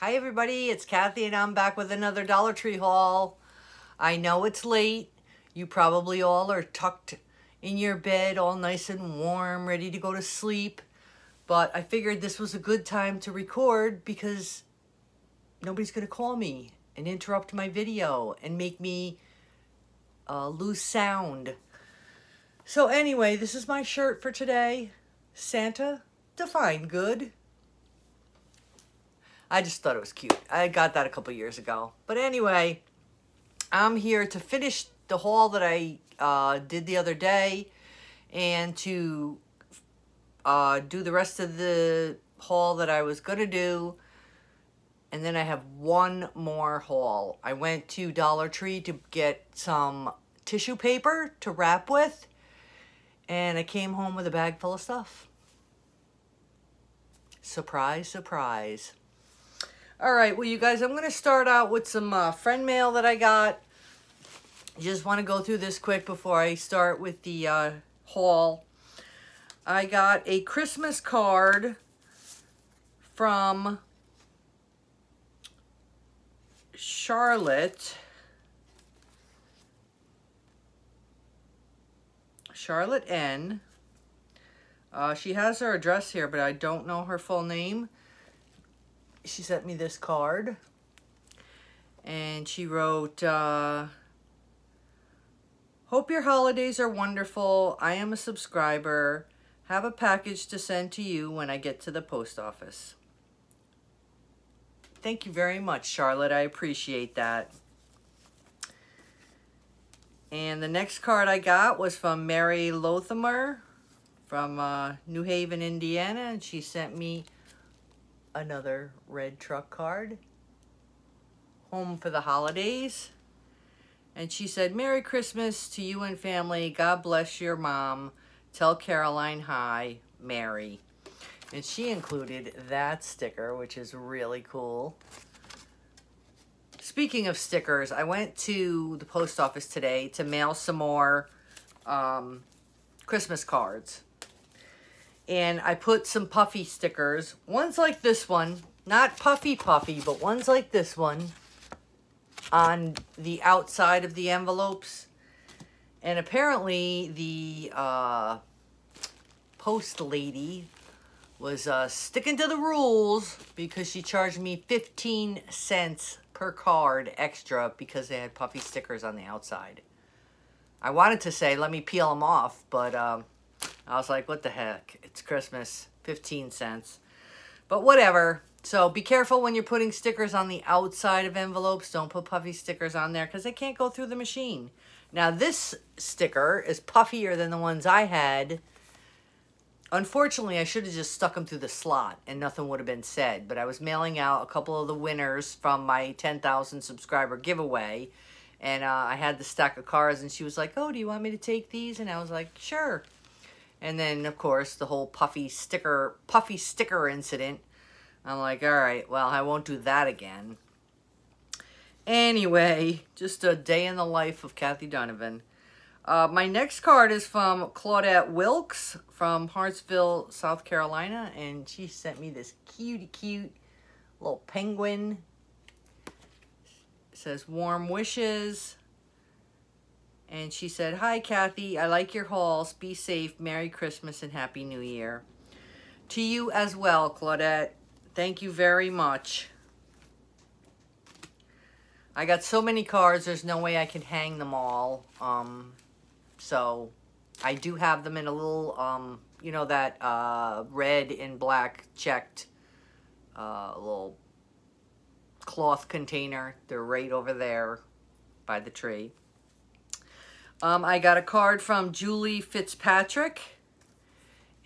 Hi everybody, it's Kathy and I'm back with another Dollar Tree haul. I know it's late. You probably all are tucked in your bed all nice and warm, ready to go to sleep. But I figured this was a good time to record because nobody's going to call me and interrupt my video and make me uh, lose sound. So anyway, this is my shirt for today. Santa, define good. I just thought it was cute. I got that a couple years ago. But anyway, I'm here to finish the haul that I uh, did the other day and to uh, do the rest of the haul that I was going to do. And then I have one more haul. I went to Dollar Tree to get some tissue paper to wrap with. And I came home with a bag full of stuff. Surprise, surprise. All right, well, you guys, I'm going to start out with some uh, friend mail that I got. Just want to go through this quick before I start with the uh, haul. I got a Christmas card from Charlotte. Charlotte N. Uh, she has her address here, but I don't know her full name she sent me this card. And she wrote, uh, Hope your holidays are wonderful. I am a subscriber. Have a package to send to you when I get to the post office. Thank you very much, Charlotte. I appreciate that. And the next card I got was from Mary Lothamer from uh, New Haven, Indiana. And she sent me another red truck card. Home for the holidays. And she said, Merry Christmas to you and family. God bless your mom. Tell Caroline hi, Mary. And she included that sticker, which is really cool. Speaking of stickers, I went to the post office today to mail some more um, Christmas cards and I put some puffy stickers. One's like this one, not puffy puffy, but one's like this one on the outside of the envelopes. And apparently the uh, post lady was uh, sticking to the rules because she charged me 15 cents per card extra because they had puffy stickers on the outside. I wanted to say, let me peel them off, but... Um, I was like, what the heck? It's Christmas, 15 cents. But whatever. So be careful when you're putting stickers on the outside of envelopes. Don't put puffy stickers on there because they can't go through the machine. Now this sticker is puffier than the ones I had. Unfortunately, I should have just stuck them through the slot and nothing would have been said. But I was mailing out a couple of the winners from my 10,000 subscriber giveaway. And uh, I had the stack of cards and she was like, oh, do you want me to take these? And I was like, sure. And then, of course, the whole puffy sticker, puffy sticker incident. I'm like, all right, well, I won't do that again. Anyway, just a day in the life of Kathy Donovan. Uh, my next card is from Claudette Wilkes from Hartsville, South Carolina. And she sent me this cute, cute little penguin. It says, warm wishes. And she said, Hi, Kathy. I like your hauls. Be safe. Merry Christmas and Happy New Year. To you as well, Claudette. Thank you very much. I got so many cards, there's no way I can hang them all. Um, so, I do have them in a little, um, you know, that uh, red and black checked uh, little cloth container. They're right over there by the tree. Um, I got a card from Julie Fitzpatrick.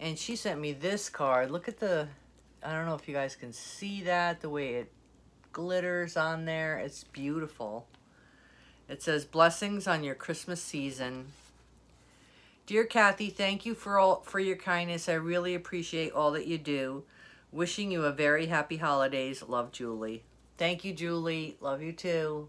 And she sent me this card. Look at the, I don't know if you guys can see that, the way it glitters on there. It's beautiful. It says, blessings on your Christmas season. Dear Kathy, thank you for all for your kindness. I really appreciate all that you do. Wishing you a very happy holidays. Love, Julie. Thank you, Julie. Love you too.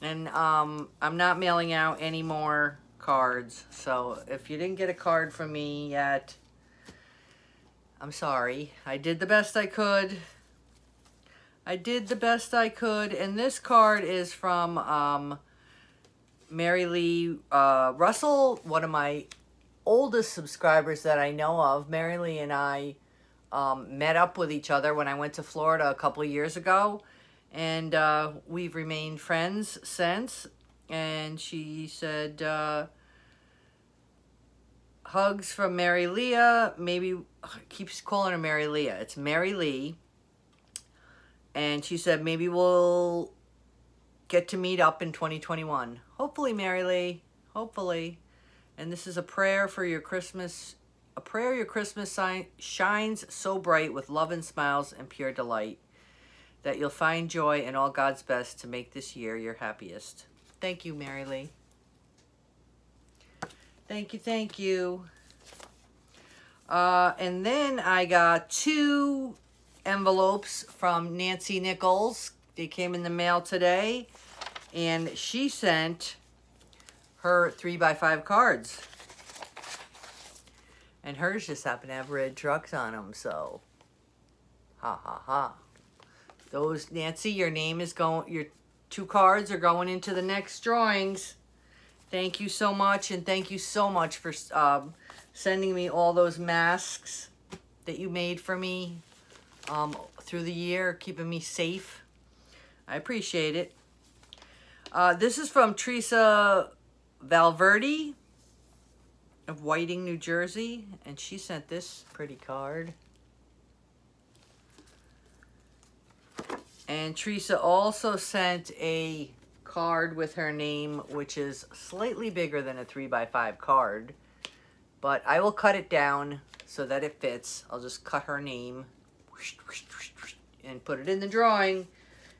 And um, I'm not mailing out any more cards. So if you didn't get a card from me yet, I'm sorry. I did the best I could. I did the best I could. And this card is from um, Mary Lee uh, Russell, one of my oldest subscribers that I know of. Mary Lee and I um, met up with each other when I went to Florida a couple years ago. And uh, we've remained friends since. And she said... Uh, hugs from Mary Leah. Maybe keeps calling her Mary Leah. It's Mary Lee. And she said maybe we'll get to meet up in 2021. Hopefully, Mary Lee. Hopefully. And this is a prayer for your Christmas. A prayer your Christmas shines so bright with love and smiles and pure delight that you'll find joy in all God's best to make this year your happiest. Thank you, Mary Lee. Thank you, thank you. Uh, and then I got two envelopes from Nancy Nichols. They came in the mail today. And she sent her 3 by 5 cards. And hers just happen to have red trucks on them, so ha ha ha. Those, Nancy, your name is going, your two cards are going into the next drawings. Thank you so much, and thank you so much for um, sending me all those masks that you made for me um, through the year, keeping me safe. I appreciate it. Uh, this is from Teresa Valverde of Whiting, New Jersey, and she sent this pretty card. And Teresa also sent a card with her name, which is slightly bigger than a 3x5 card. But I will cut it down so that it fits. I'll just cut her name and put it in the drawing.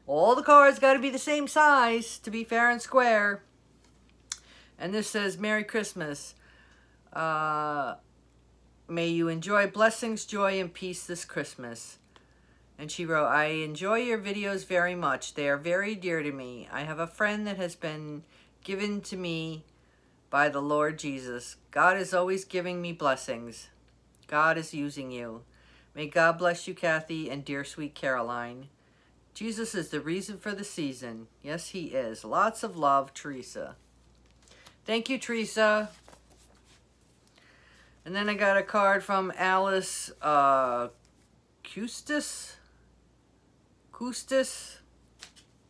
All the cards got to be the same size to be fair and square. And this says, Merry Christmas. Uh, may you enjoy blessings, joy, and peace this Christmas. And she wrote, I enjoy your videos very much. They are very dear to me. I have a friend that has been given to me by the Lord Jesus. God is always giving me blessings. God is using you. May God bless you, Kathy, and dear sweet Caroline. Jesus is the reason for the season. Yes, he is. Lots of love, Teresa. Thank you, Teresa. And then I got a card from Alice uh, Custis. Custis.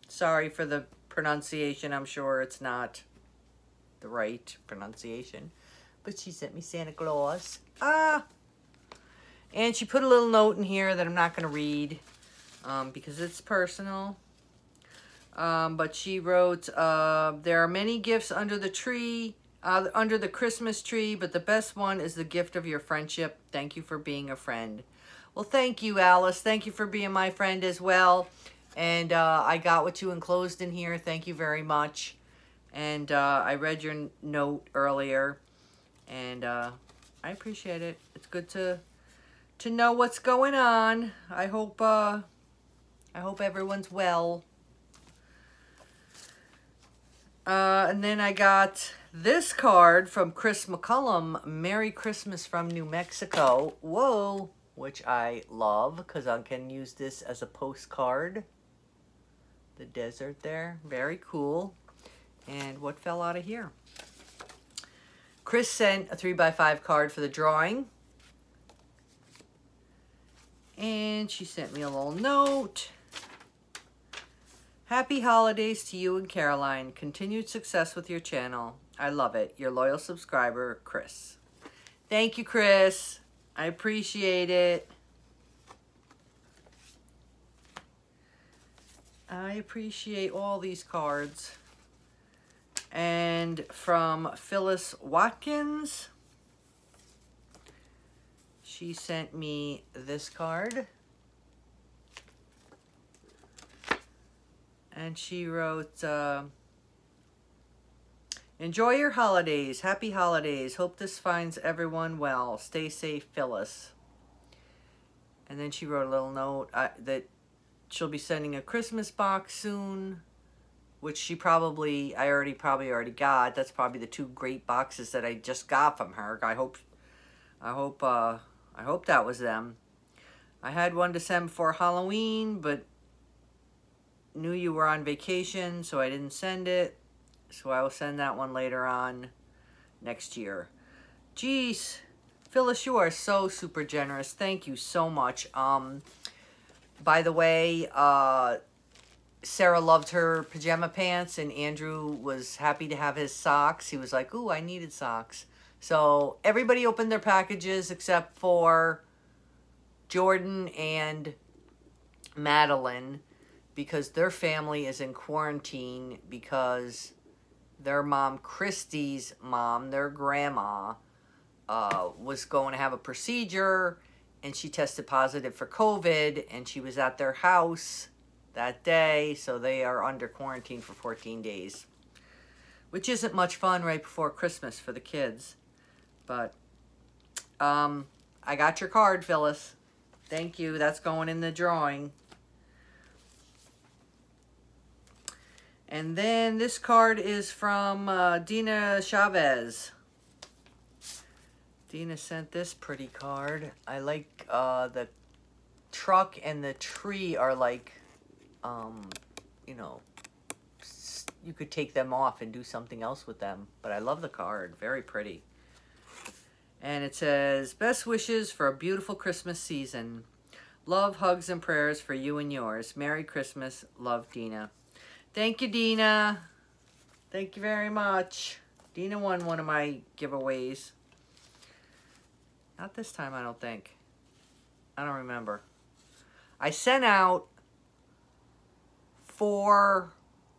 Sorry for the pronunciation. I'm sure it's not the right pronunciation. But she sent me Santa Claus. Ah! And she put a little note in here that I'm not going to read um, because it's personal. Um, but she wrote, uh, there are many gifts under the tree, uh, under the Christmas tree, but the best one is the gift of your friendship. Thank you for being a friend. Well, thank you, Alice. Thank you for being my friend as well. And uh, I got what you enclosed in here. Thank you very much. And uh, I read your note earlier. And uh, I appreciate it. It's good to to know what's going on. I hope uh, I hope everyone's well. Uh, and then I got this card from Chris McCullum. Merry Christmas from New Mexico. Whoa which I love because I can use this as a postcard. The desert there, very cool. And what fell out of here? Chris sent a 3x5 card for the drawing. And she sent me a little note. Happy holidays to you and Caroline. Continued success with your channel. I love it. Your loyal subscriber, Chris. Thank you, Chris. I appreciate it. I appreciate all these cards. And from Phyllis Watkins, she sent me this card. And she wrote, uh, Enjoy your holidays. Happy holidays. Hope this finds everyone well. Stay safe, Phyllis. And then she wrote a little note uh, that she'll be sending a Christmas box soon, which she probably, I already probably already got. That's probably the two great boxes that I just got from her. I hope, I hope, uh, I hope that was them. I had one to send for Halloween, but knew you were on vacation, so I didn't send it. So I will send that one later on next year. Jeez, Phyllis, you are so super generous. Thank you so much. Um, by the way, uh, Sarah loved her pajama pants, and Andrew was happy to have his socks. He was like, ooh, I needed socks. So everybody opened their packages except for Jordan and Madeline because their family is in quarantine because their mom, Christy's mom, their grandma, uh, was going to have a procedure and she tested positive for COVID and she was at their house that day. So they are under quarantine for 14 days, which isn't much fun right before Christmas for the kids. But um, I got your card, Phyllis. Thank you. That's going in the drawing. And then this card is from uh, Dina Chavez. Dina sent this pretty card. I like uh, the truck and the tree are like, um, you know, you could take them off and do something else with them. But I love the card. Very pretty. And it says, best wishes for a beautiful Christmas season. Love, hugs, and prayers for you and yours. Merry Christmas. Love, Dina. Thank you, Dina. Thank you very much. Dina won one of my giveaways. Not this time, I don't think. I don't remember. I sent out four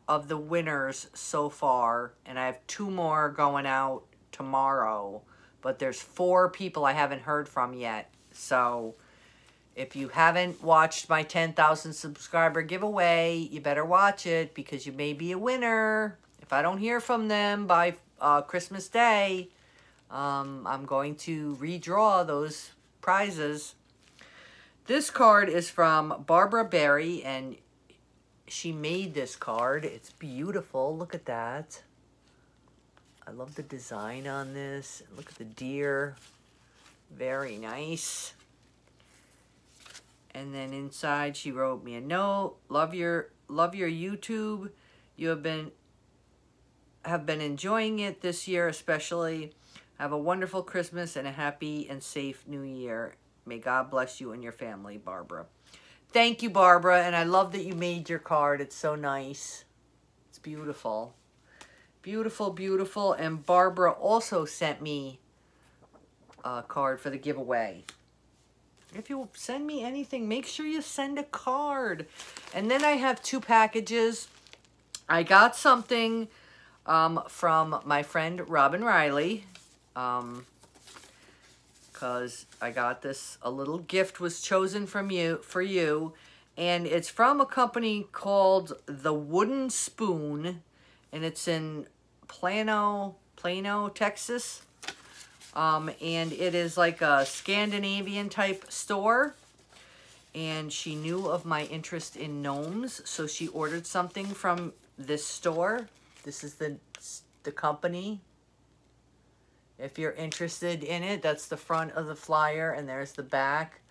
of the winners so far, and I have two more going out tomorrow. But there's four people I haven't heard from yet. So if you haven't watched my 10,000 subscriber giveaway, you better watch it because you may be a winner. If I don't hear from them by uh, Christmas Day, um, I'm going to redraw those prizes. This card is from Barbara Berry, and she made this card. It's beautiful. Look at that. I love the design on this. Look at the deer. Very nice. And then inside she wrote me a note. Love your love your YouTube. You have been have been enjoying it this year especially. Have a wonderful Christmas and a happy and safe new year. May God bless you and your family, Barbara. Thank you, Barbara, and I love that you made your card. It's so nice. It's beautiful. Beautiful, beautiful. And Barbara also sent me a card for the giveaway. If you send me anything, make sure you send a card. And then I have two packages. I got something um, from my friend Robin Riley. Um, because I got this, a little gift was chosen from you, for you. And it's from a company called The Wooden Spoon and it's in Plano, Plano, Texas. Um, and it is like a Scandinavian type store. And she knew of my interest in gnomes, so she ordered something from this store. This is the, the company. If you're interested in it, that's the front of the flyer, and there's the back.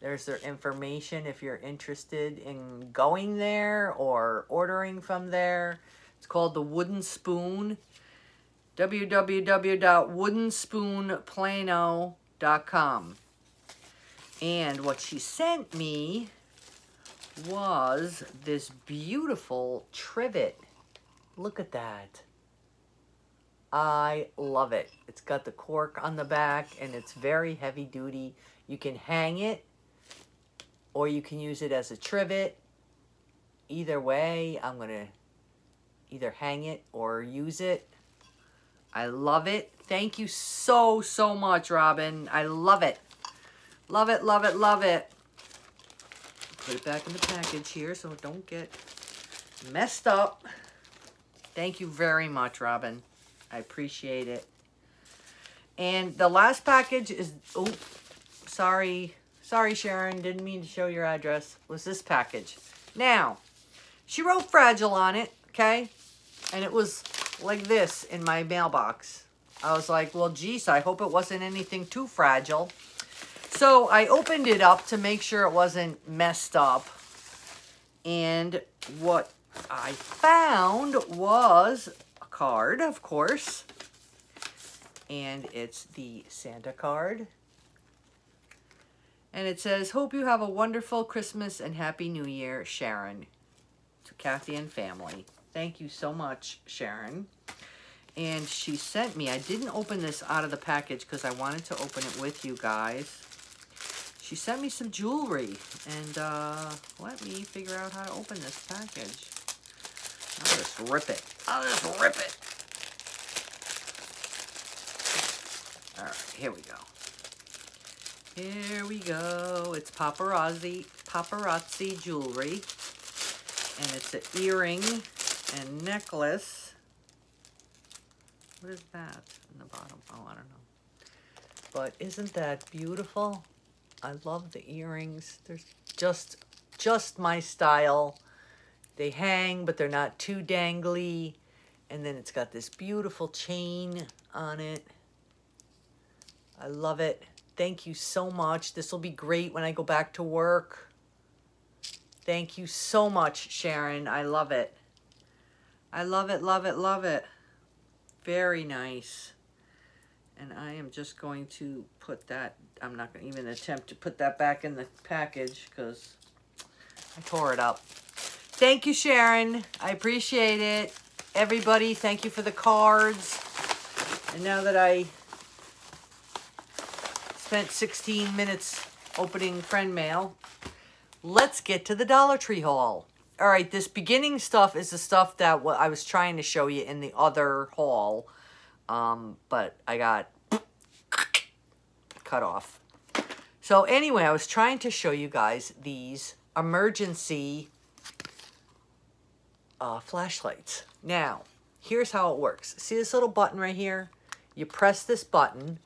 There's their information if you're interested in going there or ordering from there. It's called The Wooden Spoon. www.woodenspoonplano.com. And what she sent me was this beautiful trivet. Look at that. I love it. It's got the cork on the back and it's very heavy duty. You can hang it or you can use it as a trivet. Either way, I'm going to either hang it or use it. I love it. Thank you so, so much, Robin. I love it. Love it, love it, love it. Put it back in the package here so it don't get messed up. Thank you very much, Robin. I appreciate it. And the last package is, oh, sorry, sorry, Sharon, didn't mean to show your address, was this package. Now, she wrote fragile on it, okay? And it was like this in my mailbox. I was like, well, geez, I hope it wasn't anything too fragile. So I opened it up to make sure it wasn't messed up. And what I found was a card, of course. And it's the Santa card. And it says, Hope you have a wonderful Christmas and Happy New Year, Sharon. To Kathy and family. Thank you so much, Sharon. And she sent me, I didn't open this out of the package because I wanted to open it with you guys. She sent me some jewelry. And uh, let me figure out how to open this package. I'll just rip it. I'll just rip it. All right, here we go. Here we go. It's paparazzi, paparazzi jewelry. And it's an earring and necklace. What is that in the bottom? Oh, I don't know. But isn't that beautiful? I love the earrings. They're just, just my style. They hang, but they're not too dangly. And then it's got this beautiful chain on it. I love it. Thank you so much. This will be great when I go back to work. Thank you so much, Sharon. I love it. I love it, love it, love it. Very nice. And I am just going to put that, I'm not going to even attempt to put that back in the package because I tore it up. Thank you, Sharon. I appreciate it. Everybody, thank you for the cards. And now that I spent 16 minutes opening friend mail, let's get to the Dollar Tree haul. All right, this beginning stuff is the stuff that what I was trying to show you in the other haul, um, but I got cut off. So anyway, I was trying to show you guys these emergency uh, flashlights. Now, here's how it works. See this little button right here? You press this button.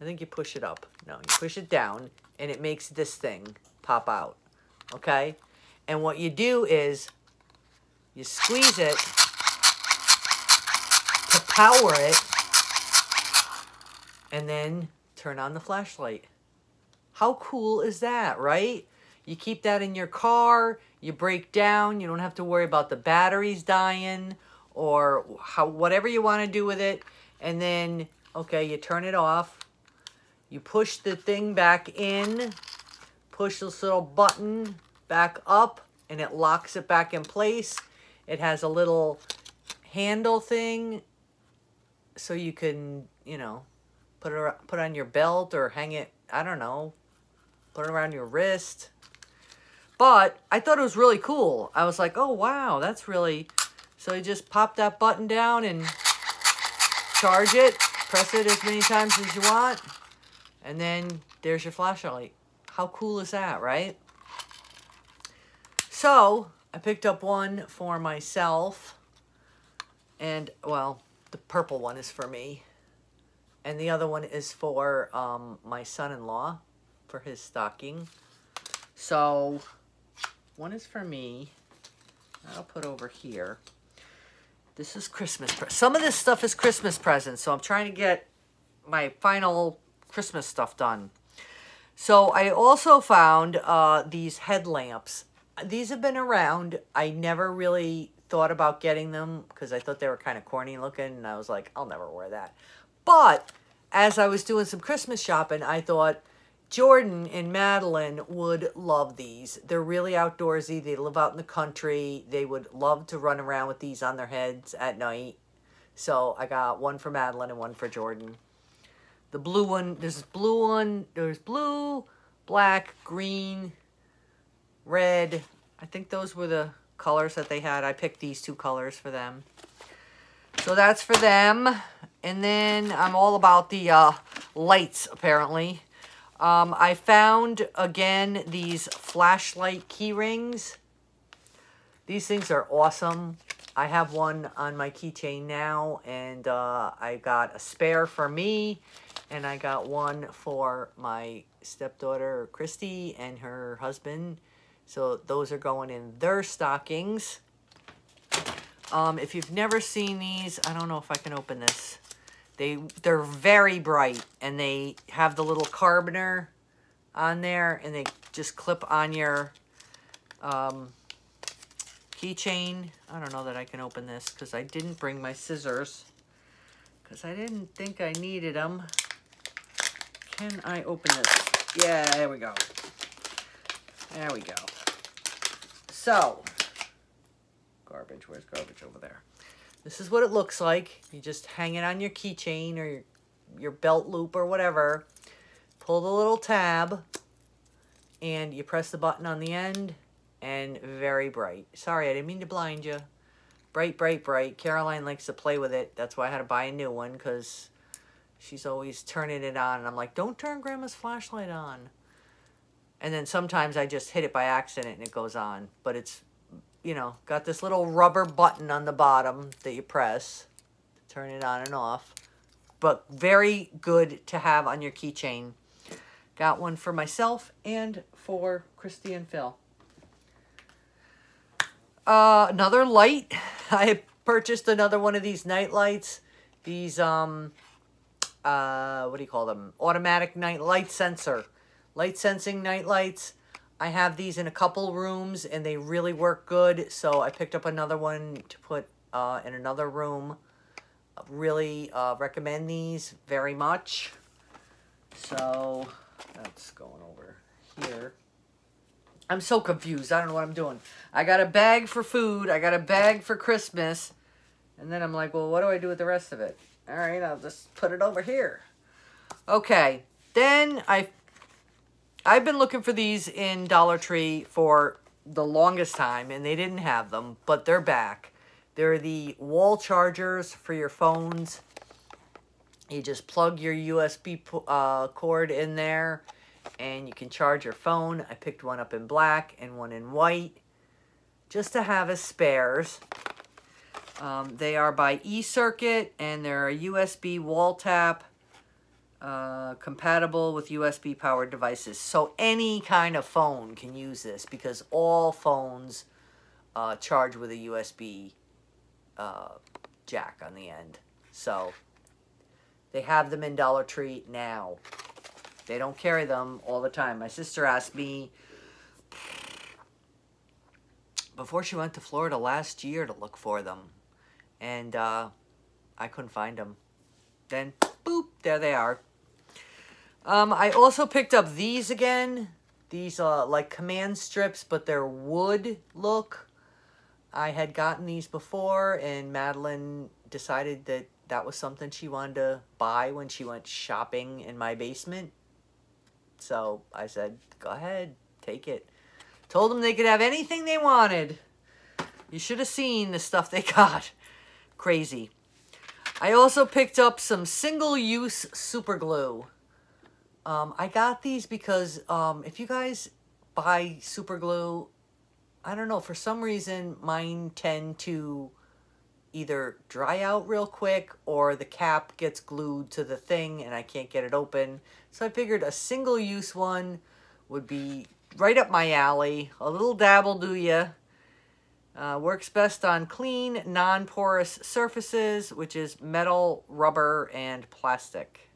I think you push it up. No, you push it down, and it makes this thing pop out okay? And what you do is you squeeze it to power it and then turn on the flashlight. How cool is that, right? You keep that in your car, you break down, you don't have to worry about the batteries dying or how whatever you want to do with it. And then, okay, you turn it off. You push the thing back in push this little button back up and it locks it back in place. It has a little handle thing so you can, you know, put it put on your belt or hang it, I don't know, put it around your wrist. But I thought it was really cool. I was like, oh, wow, that's really... So you just pop that button down and charge it. Press it as many times as you want. And then there's your flashlight. How cool is that, right? So, I picked up one for myself. And, well, the purple one is for me. And the other one is for um, my son-in-law for his stocking. So, one is for me. I'll put over here. This is Christmas. Some of this stuff is Christmas presents, so I'm trying to get my final Christmas stuff done. So I also found uh, these headlamps. These have been around. I never really thought about getting them because I thought they were kind of corny looking. And I was like, I'll never wear that. But as I was doing some Christmas shopping, I thought Jordan and Madeline would love these. They're really outdoorsy. They live out in the country. They would love to run around with these on their heads at night. So I got one for Madeline and one for Jordan. The blue one, there's blue one, there's blue, black, green, red. I think those were the colors that they had. I picked these two colors for them. So that's for them. And then I'm all about the uh, lights, apparently. Um, I found, again, these flashlight key rings. These things are awesome. I have one on my keychain now, and uh, I got a spare for me and I got one for my stepdaughter, Christy, and her husband. So those are going in their stockings. Um, if you've never seen these, I don't know if I can open this. They, they're very bright, and they have the little carboner on there and they just clip on your um, keychain. I don't know that I can open this because I didn't bring my scissors because I didn't think I needed them. Can I open this? Yeah, there we go. There we go. So, garbage, where's garbage over there? This is what it looks like. You just hang it on your keychain or your, your belt loop or whatever. Pull the little tab and you press the button on the end and very bright. Sorry, I didn't mean to blind you. Bright, bright, bright. Caroline likes to play with it. That's why I had to buy a new one because she's always turning it on. And I'm like, don't turn Grandma's flashlight on. And then sometimes I just hit it by accident and it goes on. But it's, you know, got this little rubber button on the bottom that you press to turn it on and off. But very good to have on your keychain. Got one for myself and for Christy and Phil. Uh, another light. I purchased another one of these night lights. These, um, uh, what do you call them? Automatic night light sensor. Light sensing night lights. I have these in a couple rooms and they really work good. So I picked up another one to put uh, in another room. Really uh, recommend these very much. So that's going over here. I'm so confused. I don't know what I'm doing. I got a bag for food. I got a bag for Christmas. And then I'm like, well, what do I do with the rest of it? All right, I'll just put it over here. Okay. Then I, I've been looking for these in Dollar Tree for the longest time, and they didn't have them, but they're back. They're the wall chargers for your phones. You just plug your USB uh, cord in there and you can charge your phone. I picked one up in black and one in white just to have as spares. Um, they are by eCircuit and they're a USB wall tap uh, compatible with USB powered devices. So any kind of phone can use this because all phones uh, charge with a USB uh, jack on the end. So they have them in Dollar Tree now. They don't carry them all the time. My sister asked me before she went to Florida last year to look for them. And uh, I couldn't find them. Then, boop, there they are. Um, I also picked up these again. These are uh, like command strips, but they're wood look. I had gotten these before, and Madeline decided that that was something she wanted to buy when she went shopping in my basement. So I said, go ahead, take it. Told them they could have anything they wanted. You should have seen the stuff they got. Crazy. I also picked up some single-use super glue. Um, I got these because um, if you guys buy super glue, I don't know, for some reason mine tend to either dry out real quick or the cap gets glued to the thing and I can't get it open. So I figured a single-use one would be right up my alley. A little dabble do ya. Uh, works best on clean, non-porous surfaces, which is metal, rubber, and plastic.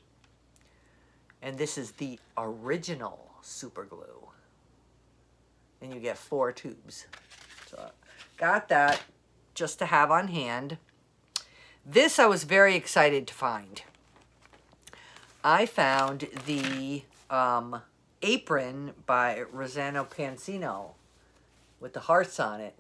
And this is the original super glue. And you get four tubes. So got that just to have on hand. This I was very excited to find. I found the um, apron by Rosanna Pansino with the hearts on it.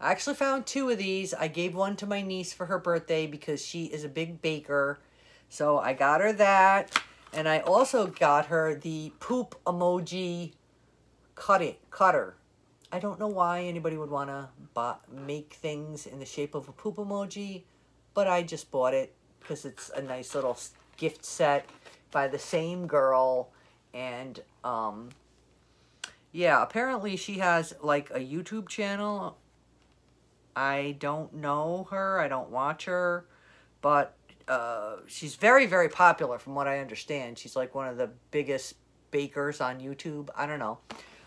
I actually found two of these. I gave one to my niece for her birthday because she is a big baker. So I got her that. And I also got her the poop emoji cut it, cutter. I don't know why anybody would want to make things in the shape of a poop emoji, but I just bought it because it's a nice little gift set by the same girl. And, um, yeah, apparently she has, like, a YouTube channel. I don't know her. I don't watch her. But uh, she's very, very popular from what I understand. She's, like, one of the biggest bakers on YouTube. I don't know.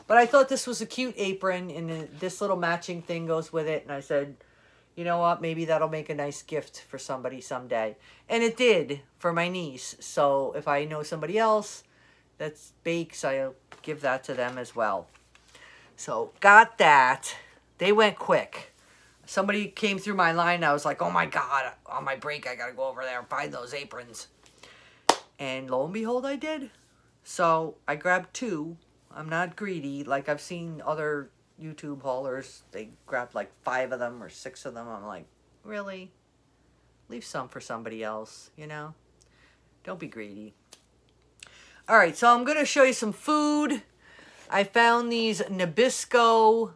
But I thought this was a cute apron, and this little matching thing goes with it. And I said, you know what, maybe that'll make a nice gift for somebody someday. And it did for my niece. So if I know somebody else that bakes, I'll give that to them as well. So got that. They went quick. Somebody came through my line. I was like, oh my God, on my break, I got to go over there and find those aprons. And lo and behold, I did. So I grabbed two. I'm not greedy. Like I've seen other YouTube haulers. They grabbed like five of them or six of them. I'm like, really? Leave some for somebody else, you know? Don't be greedy. All right, so I'm going to show you some food. I found these Nabisco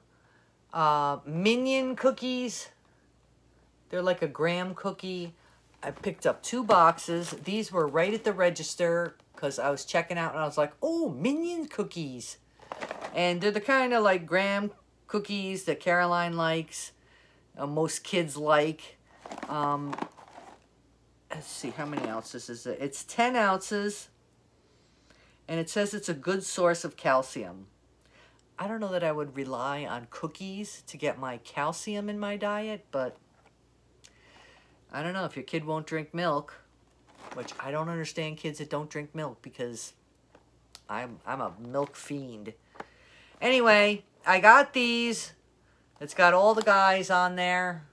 uh, Minion cookies. They're like a graham cookie. I picked up two boxes. These were right at the register because I was checking out and I was like, oh, Minion cookies. And they're the kind of like graham cookies that Caroline likes, uh, most kids like. Um, let's see, how many ounces is it? It's 10 ounces, and it says it's a good source of calcium. I don't know that I would rely on cookies to get my calcium in my diet, but I don't know if your kid won't drink milk, which I don't understand kids that don't drink milk because I'm I'm a milk fiend. Anyway, I got these. It's got all the guys on there.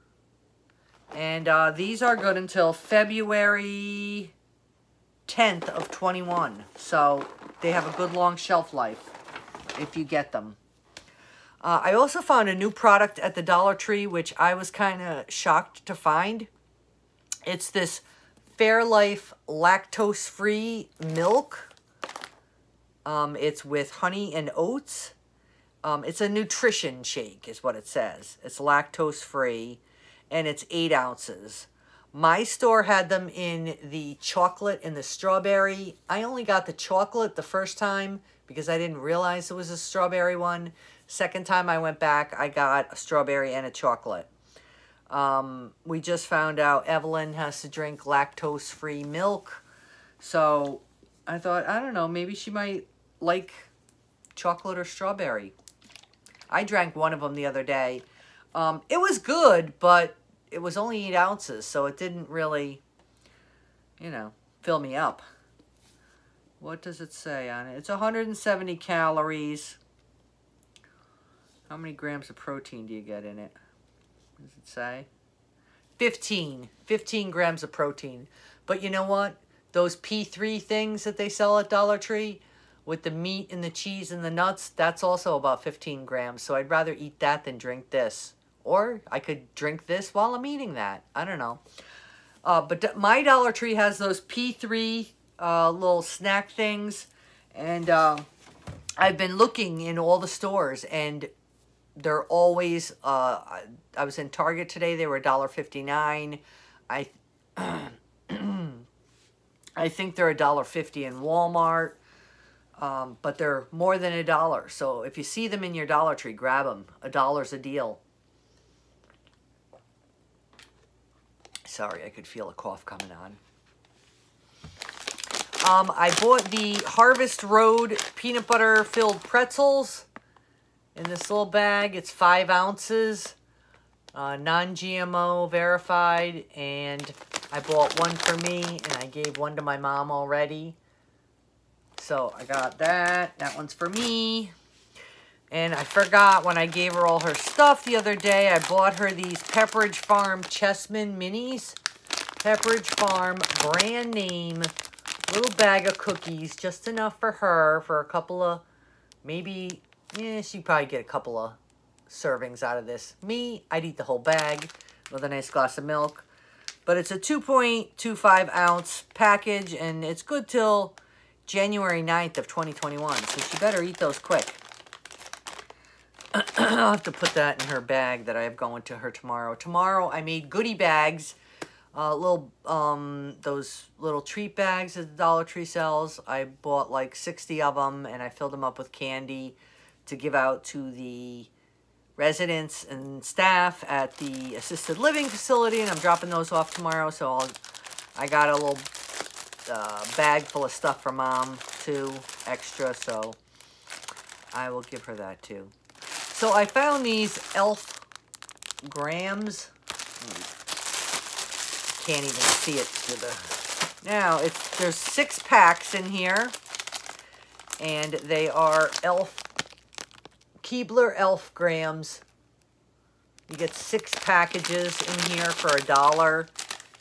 And uh, these are good until February 10th of 21. So they have a good long shelf life if you get them. Uh, I also found a new product at the Dollar Tree, which I was kind of shocked to find. It's this Fairlife lactose-free milk. Um, it's with honey and oats. Um, it's a nutrition shake is what it says. It's lactose-free, and it's 8 ounces. My store had them in the chocolate and the strawberry. I only got the chocolate the first time because I didn't realize it was a strawberry one. Second time I went back, I got a strawberry and a chocolate. Um, we just found out Evelyn has to drink lactose-free milk. So I thought, I don't know, maybe she might like chocolate or strawberry. I drank one of them the other day. Um, it was good, but it was only 8 ounces, so it didn't really, you know, fill me up. What does it say on it? It's 170 calories. How many grams of protein do you get in it? What does it say? 15. 15 grams of protein. But you know what? Those P3 things that they sell at Dollar Tree with the meat and the cheese and the nuts, that's also about 15 grams. So I'd rather eat that than drink this. Or I could drink this while I'm eating that. I don't know. Uh, but my Dollar Tree has those P3 uh, little snack things. And uh, I've been looking in all the stores and they're always, uh, I was in Target today, they were $1.59. I, I think they're $1.50 in Walmart. Um, but they're more than a dollar. So if you see them in your Dollar Tree, grab them. A dollar's a deal. Sorry, I could feel a cough coming on. Um, I bought the Harvest Road peanut butter filled pretzels in this little bag. It's five ounces, uh, non-GMO verified, and I bought one for me, and I gave one to my mom already. So I got that. That one's for me. And I forgot when I gave her all her stuff the other day, I bought her these Pepperidge Farm Chessmen Minis. Pepperidge Farm, brand name, little bag of cookies, just enough for her for a couple of, maybe, yeah, she'd probably get a couple of servings out of this. Me, I'd eat the whole bag with a nice glass of milk. But it's a 2.25 ounce package, and it's good till January 9th of 2021. So she better eat those quick. I'll have to put that in her bag that I have going to her tomorrow. Tomorrow I made goodie bags uh, little, um, those little treat bags that the Dollar Tree sells. I bought like 60 of them and I filled them up with candy to give out to the residents and staff at the assisted living facility and I'm dropping those off tomorrow so I'll, I got a little uh, bag full of stuff for mom too extra so I will give her that too. So I found these elf grams can't even see it through the... Now, it's there's six packs in here. And they are Elf, Keebler Elf Grams. You get six packages in here for a dollar.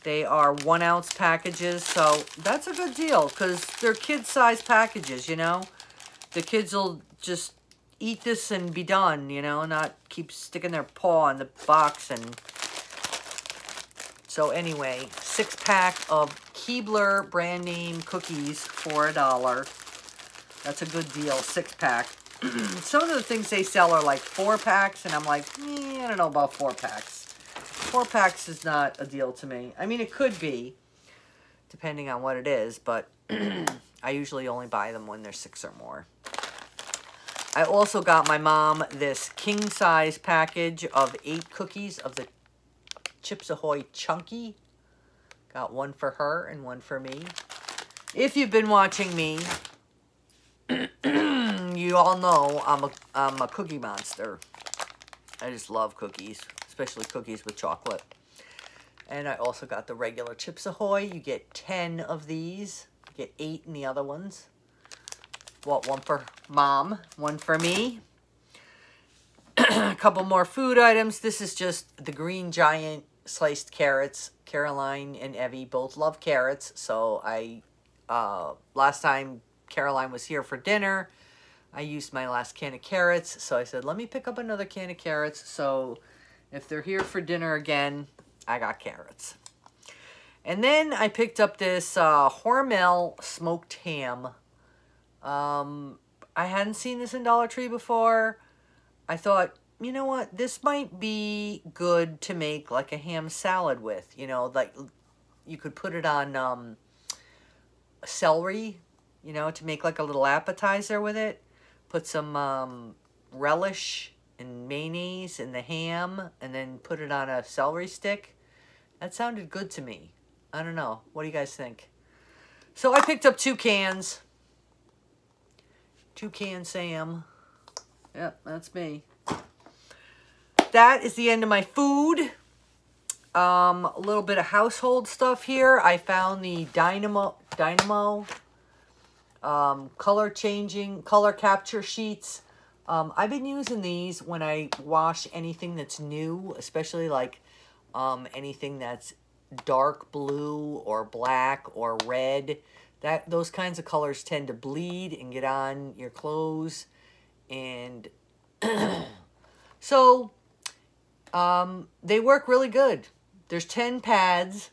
They are one ounce packages, so that's a good deal because they're kid-sized packages, you know? The kids will just eat this and be done, you know, not keep sticking their paw in the box. And so anyway, six pack of Keebler brand name cookies for a dollar. That's a good deal, six pack. Some of the things they sell are like four packs, and I'm like, eh, I don't know about four packs. Four packs is not a deal to me. I mean, it could be, depending on what it is, but I usually only buy them when they're six or more. I also got my mom this king-size package of eight cookies of the Chips Ahoy Chunky. Got one for her and one for me. If you've been watching me, you all know I'm a, I'm a cookie monster. I just love cookies, especially cookies with chocolate. And I also got the regular Chips Ahoy. You get 10 of these. You get 8 in the other ones. Bought one for mom, one for me. a couple more food items. This is just the Green Giant sliced carrots. Caroline and Evie both love carrots. So I, uh, last time Caroline was here for dinner, I used my last can of carrots. So I said, let me pick up another can of carrots. So if they're here for dinner again, I got carrots. And then I picked up this uh, Hormel smoked ham um, I hadn't seen this in Dollar Tree before. I thought, you know what, this might be good to make like a ham salad with. You know, like you could put it on um, celery, you know, to make like a little appetizer with it. Put some um, relish and mayonnaise in the ham and then put it on a celery stick. That sounded good to me. I don't know. What do you guys think? So I picked up two cans. Toucan Sam. Yep, that's me. That is the end of my food. Um, a little bit of household stuff here. I found the Dynamo, Dynamo um, color changing, color capture sheets. Um, I've been using these when I wash anything that's new, especially like um, anything that's dark blue or black or red that those kinds of colors tend to bleed and get on your clothes and so um, they work really good. There's 10 pads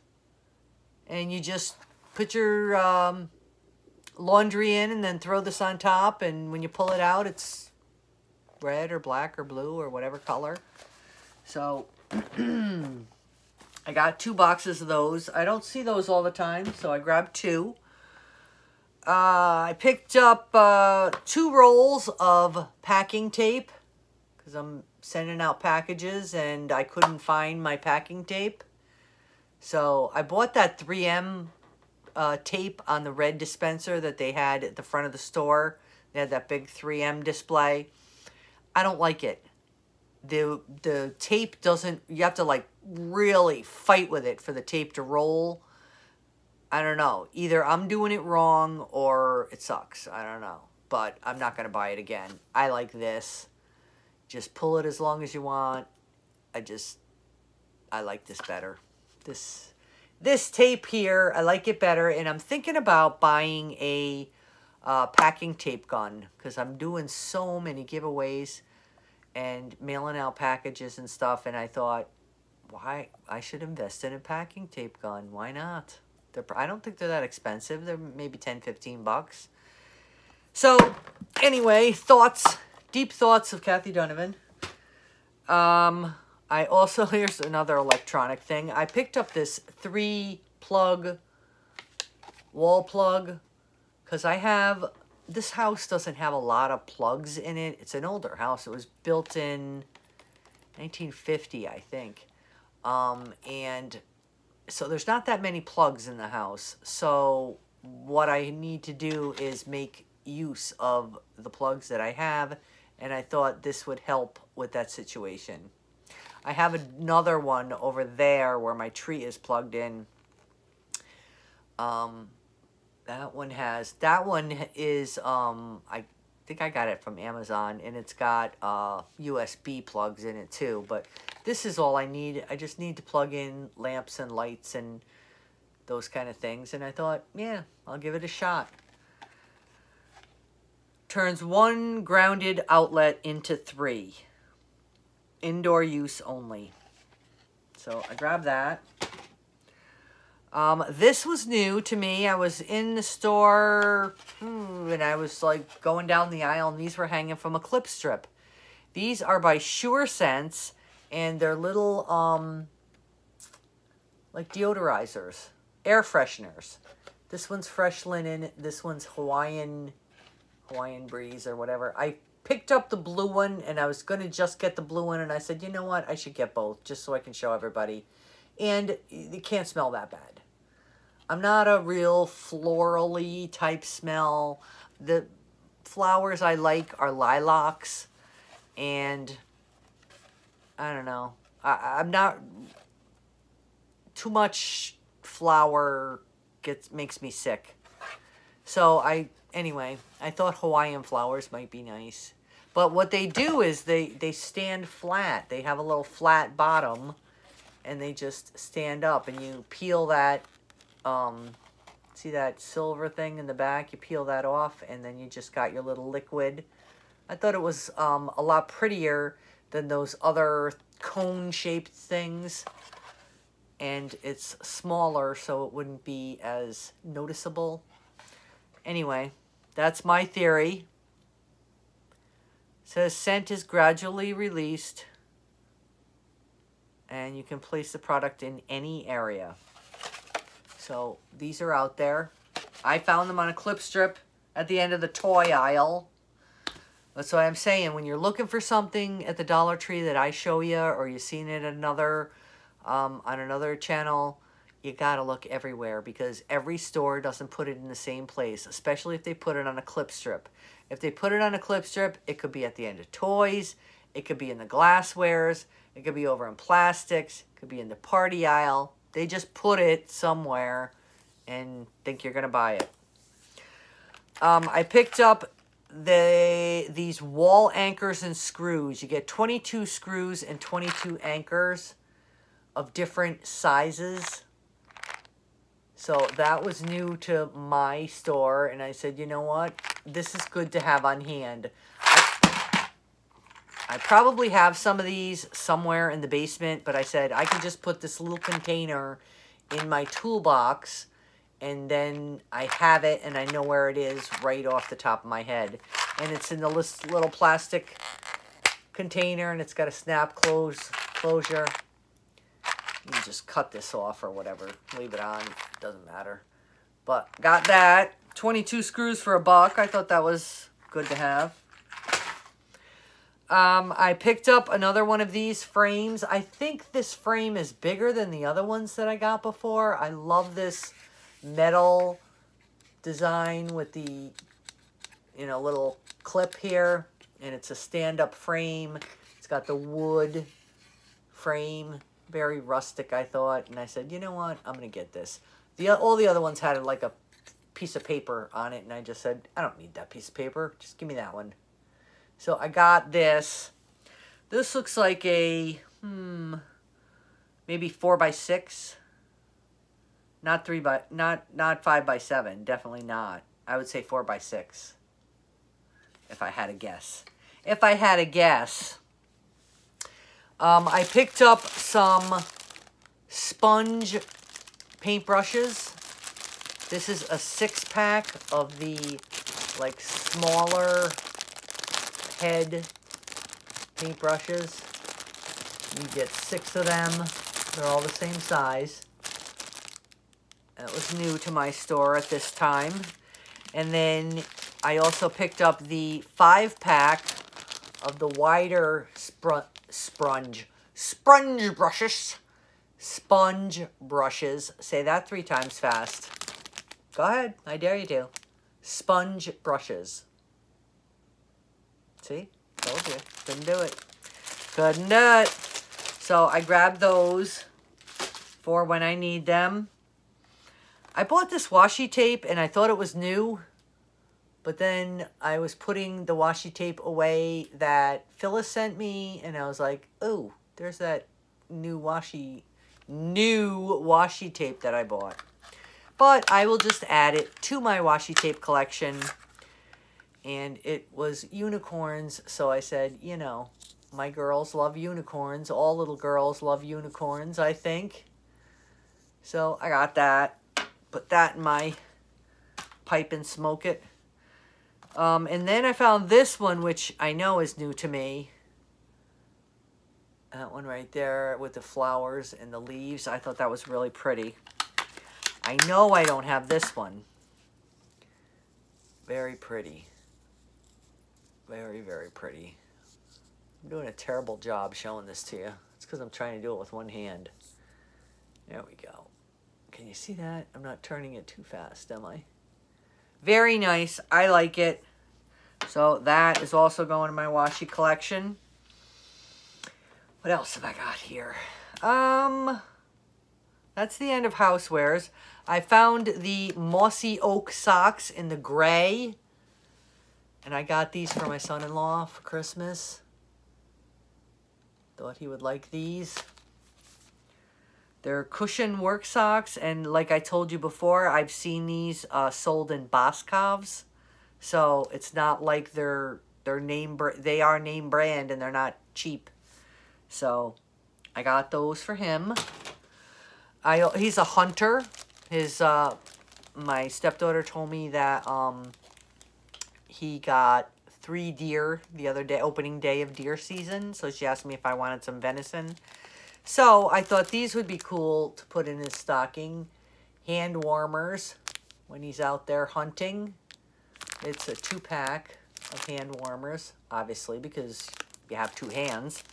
and you just put your um, laundry in and then throw this on top and when you pull it out it's red or black or blue or whatever color. So I got two boxes of those. I don't see those all the time so I grabbed two. Uh, I picked up uh, two rolls of packing tape because I'm sending out packages and I couldn't find my packing tape. So I bought that 3M uh, tape on the red dispenser that they had at the front of the store. They had that big 3M display. I don't like it. The, the tape doesn't, you have to like really fight with it for the tape to roll. I don't know. Either I'm doing it wrong or it sucks. I don't know. But I'm not going to buy it again. I like this. Just pull it as long as you want. I just, I like this better. This, this tape here, I like it better. And I'm thinking about buying a uh, packing tape gun. Because I'm doing so many giveaways and mailing out packages and stuff. And I thought, why, I should invest in a packing tape gun. Why not? They're, I don't think they're that expensive. They're maybe 10, 15 bucks. So, anyway, thoughts, deep thoughts of Kathy Donovan. Um, I also, here's another electronic thing. I picked up this three plug wall plug because I have, this house doesn't have a lot of plugs in it. It's an older house. It was built in 1950, I think. Um, and so there's not that many plugs in the house. So what I need to do is make use of the plugs that I have. And I thought this would help with that situation. I have another one over there where my tree is plugged in. Um, That one has, that one is, um, I think I got it from Amazon, and it's got uh, USB plugs in it too, but this is all I need. I just need to plug in lamps and lights and those kind of things, and I thought, yeah, I'll give it a shot. Turns one grounded outlet into three. Indoor use only. So I grabbed that. Um, this was new to me. I was in the store hmm, and I was like going down the aisle and these were hanging from a clip strip. These are by Sure Sense and they're little um, like deodorizers, air fresheners. This one's fresh linen. This one's Hawaiian, Hawaiian breeze or whatever. I picked up the blue one and I was going to just get the blue one and I said, you know what? I should get both just so I can show everybody. And it can't smell that bad. I'm not a real florally type smell. The flowers I like are lilacs and I don't know. I, I'm not too much flower gets makes me sick. So I anyway, I thought Hawaiian flowers might be nice. But what they do is they they stand flat. They have a little flat bottom and they just stand up and you peel that um, see that silver thing in the back? You peel that off, and then you just got your little liquid. I thought it was um, a lot prettier than those other cone-shaped things. And it's smaller, so it wouldn't be as noticeable. Anyway, that's my theory. It says scent is gradually released and you can place the product in any area. So these are out there. I found them on a clip strip at the end of the toy aisle. That's what I'm saying. When you're looking for something at the Dollar Tree that I show you or you've seen it another um, on another channel, you got to look everywhere because every store doesn't put it in the same place, especially if they put it on a clip strip. If they put it on a clip strip, it could be at the end of toys, it could be in the glasswares, it could be over in plastics, it could be in the party aisle. They just put it somewhere and think you're going to buy it. Um, I picked up the these wall anchors and screws. You get 22 screws and 22 anchors of different sizes. So that was new to my store. And I said, you know what? This is good to have on hand. I probably have some of these somewhere in the basement, but I said I can just put this little container in my toolbox and then I have it and I know where it is right off the top of my head. And it's in the little plastic container and it's got a snap close closure. You just cut this off or whatever. Leave it on. Doesn't matter. But got that. 22 screws for a buck. I thought that was good to have. Um, I picked up another one of these frames. I think this frame is bigger than the other ones that I got before. I love this metal design with the, you know, little clip here. And it's a stand-up frame. It's got the wood frame. Very rustic, I thought. And I said, you know what? I'm going to get this. The All the other ones had like a piece of paper on it. And I just said, I don't need that piece of paper. Just give me that one. So I got this. This looks like a, hmm, maybe 4 by 6 Not 3 by, not, not 5 by 7 Definitely not. I would say 4 by 6 If I had a guess. If I had a guess. Um, I picked up some sponge paintbrushes. This is a six pack of the like smaller head paintbrushes. You get six of them. They're all the same size. That was new to my store at this time. And then I also picked up the five pack of the wider sponge, sponge brushes. Sponge brushes. Say that three times fast. Go ahead. I dare you to. Sponge brushes. See? Told you. Couldn't do it. Couldn't do it. So I grabbed those for when I need them. I bought this washi tape and I thought it was new. But then I was putting the washi tape away that Phyllis sent me. And I was like, oh, there's that new washi, new washi tape that I bought. But I will just add it to my washi tape collection. And it was unicorns. So I said, you know, my girls love unicorns. All little girls love unicorns, I think. So I got that. Put that in my pipe and smoke it. Um, and then I found this one, which I know is new to me. That one right there with the flowers and the leaves. I thought that was really pretty. I know I don't have this one. Very pretty. Very, very pretty. I'm doing a terrible job showing this to you. It's because I'm trying to do it with one hand. There we go. Can you see that? I'm not turning it too fast, am I? Very nice. I like it. So that is also going in my washi collection. What else have I got here? Um, that's the end of housewares. I found the Mossy Oak socks in the gray. And I got these for my son-in-law for Christmas. Thought he would like these. They're cushion work socks, and like I told you before, I've seen these uh, sold in Boscov's. So it's not like they're they're name they are name brand and they're not cheap. So I got those for him. I he's a hunter. His uh my stepdaughter told me that um he got three deer the other day, opening day of deer season. So she asked me if I wanted some venison. So I thought these would be cool to put in his stocking. Hand warmers when he's out there hunting. It's a two-pack of hand warmers, obviously, because you have two hands.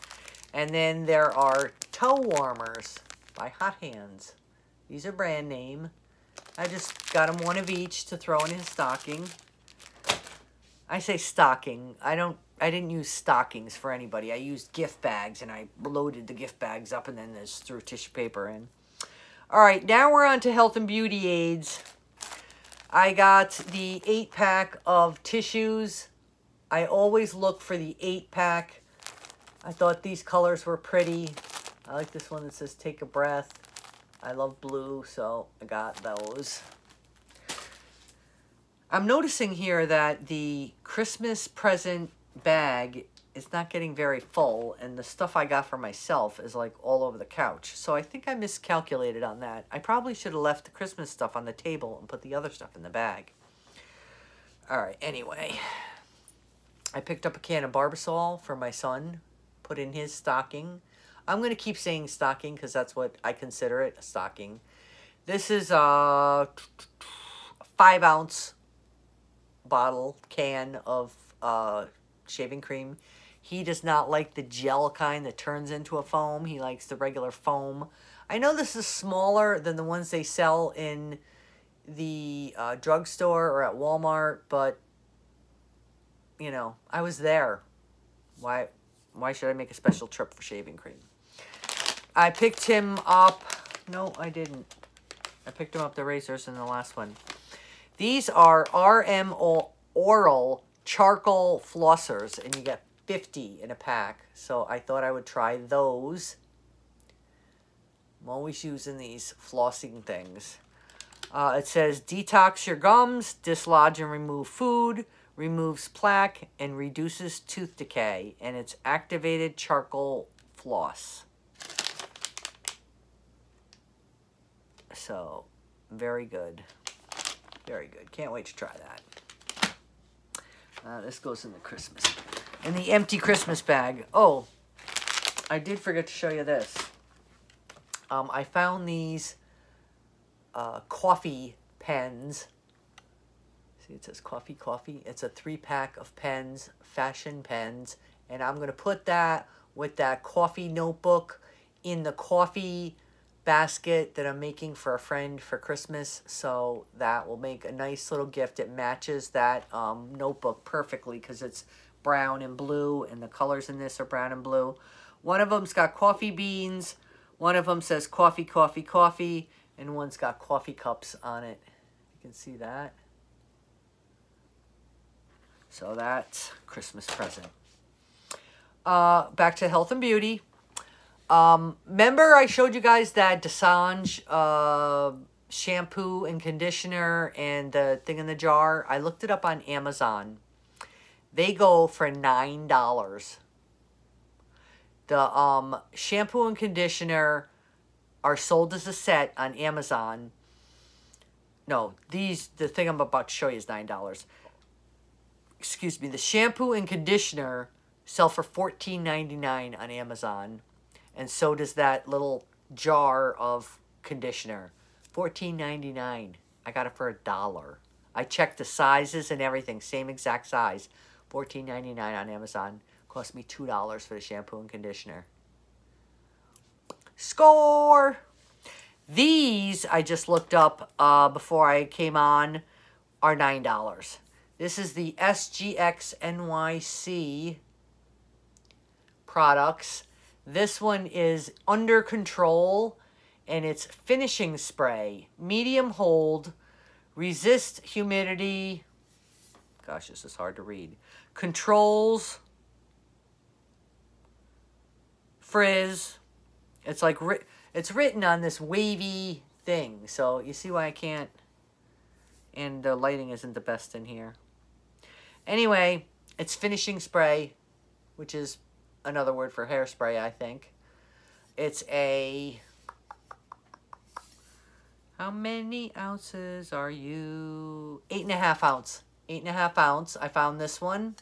And then there are toe warmers by Hot Hands. These are brand name. I just got him one of each to throw in his stocking. I say stocking. I don't I didn't use stockings for anybody. I used gift bags, and I loaded the gift bags up and then just threw tissue paper in. All right, now we're on to health and beauty aids. I got the 8-pack of tissues. I always look for the 8-pack. I thought these colors were pretty. I like this one that says take a breath. I love blue, so I got those. I'm noticing here that the Christmas present bag is not getting very full and the stuff I got for myself is like all over the couch. So I think I miscalculated on that. I probably should have left the Christmas stuff on the table and put the other stuff in the bag. Alright, anyway. I picked up a can of Barbasol for my son. Put in his stocking. I'm going to keep saying stocking because that's what I consider it, a stocking. This is a five ounce bottle, can of uh, shaving cream. He does not like the gel kind that turns into a foam. He likes the regular foam. I know this is smaller than the ones they sell in the uh, drugstore or at Walmart, but, you know, I was there. Why, why should I make a special trip for shaving cream? I picked him up. No, I didn't. I picked him up the razors in the last one. These are RM Oral charcoal flossers, and you get 50 in a pack. So I thought I would try those. I'm always using these flossing things. Uh, it says, detox your gums, dislodge and remove food, removes plaque, and reduces tooth decay. And it's activated charcoal floss. So, very good. Very good. Can't wait to try that. Uh, this goes in the Christmas. In the empty Christmas bag. Oh, I did forget to show you this. Um, I found these uh, coffee pens. See, it says coffee, coffee. It's a three-pack of pens, fashion pens. And I'm going to put that with that coffee notebook in the coffee basket that I'm making for a friend for Christmas. So that will make a nice little gift. It matches that um, notebook perfectly because it's brown and blue and the colors in this are brown and blue. One of them's got coffee beans. One of them says coffee, coffee, coffee. And one's got coffee cups on it. You can see that. So that's Christmas present. Uh, back to health and beauty. Um, remember I showed you guys that Dessange uh, shampoo and conditioner and the thing in the jar? I looked it up on Amazon. They go for $9. The um, shampoo and conditioner are sold as a set on Amazon. No, these, the thing I'm about to show you is $9. Excuse me, the shampoo and conditioner sell for $14.99 on Amazon. And so does that little jar of conditioner. $14.99. I got it for a dollar. I checked the sizes and everything, same exact size. $14.99 on Amazon. Cost me $2 for the shampoo and conditioner. Score! These, I just looked up uh, before I came on, are $9. This is the SGX NYC products. This one is Under Control, and it's finishing spray. Medium hold, resist humidity. Gosh, this is hard to read. Controls, frizz. It's like, it's written on this wavy thing. So you see why I can't, and the lighting isn't the best in here. Anyway, it's finishing spray, which is another word for hairspray, I think. It's a... How many ounces are you? Eight and a half ounce. Eight and a half ounce. I found this one.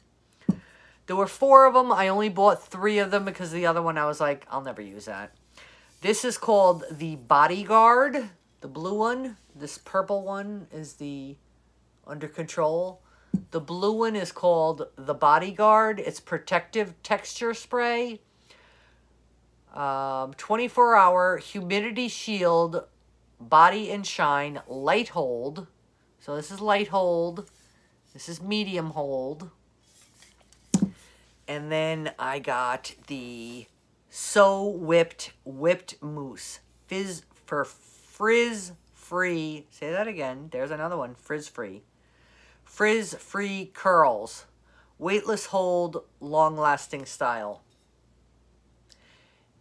There were four of them. I only bought three of them because the other one I was like, I'll never use that. This is called the Bodyguard. The blue one. This purple one is the Under Control. The blue one is called the Bodyguard. It's protective texture spray. Um, 24 hour humidity shield, body and shine, light hold. So this is light hold. This is medium hold. And then I got the So Whipped Whipped Mousse. Fizz for frizz free. Say that again. There's another one. Frizz free. Frizz-free curls. Weightless hold, long-lasting style.